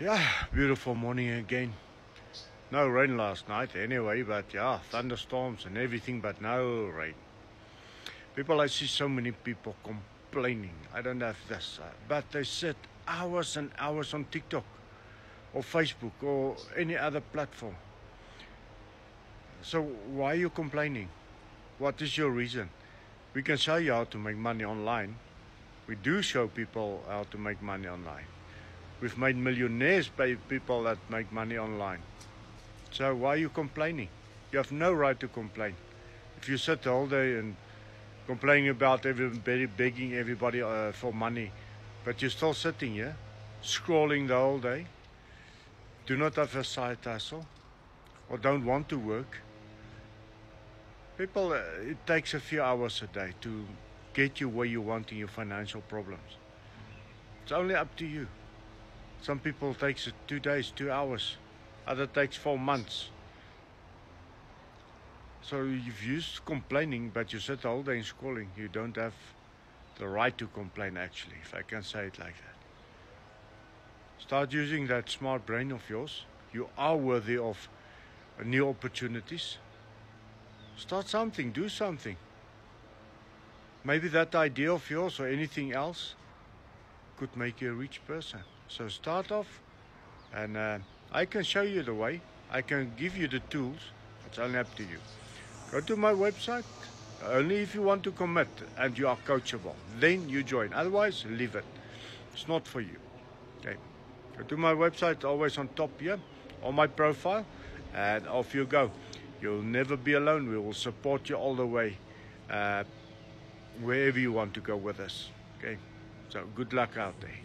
Yeah, beautiful morning again. No rain last night anyway, but yeah, thunderstorms and everything, but no rain. People, I see so many people complaining. I don't have this, uh, but they sit hours and hours on TikTok or Facebook or any other platform. So why are you complaining? What is your reason? We can show you how to make money online. We do show people how to make money online. We've made millionaires by people that make money online. So why are you complaining? You have no right to complain. If you sit whole day and complaining about everybody begging everybody uh, for money, but you're still sitting here, scrolling the whole day, do not have a side hustle, or don't want to work. People, uh, it takes a few hours a day to get you where you want in your financial problems. It's only up to you. Some people takes it two days, two hours. Other takes four months. So you've used complaining, but you sit whole day scrolling, you don't have the right to complain actually, if I can say it like that. Start using that smart brain of yours. You are worthy of new opportunities. Start something, do something. Maybe that idea of yours or anything else could make you a rich person. So start off, and uh, I can show you the way. I can give you the tools. It's only up to you. Go to my website. Only if you want to commit and you are coachable, then you join. Otherwise, leave it. It's not for you. Okay. Go to my website, always on top here, on my profile, and off you go. You'll never be alone. We will support you all the way, uh, wherever you want to go with us. Okay. So good luck out there.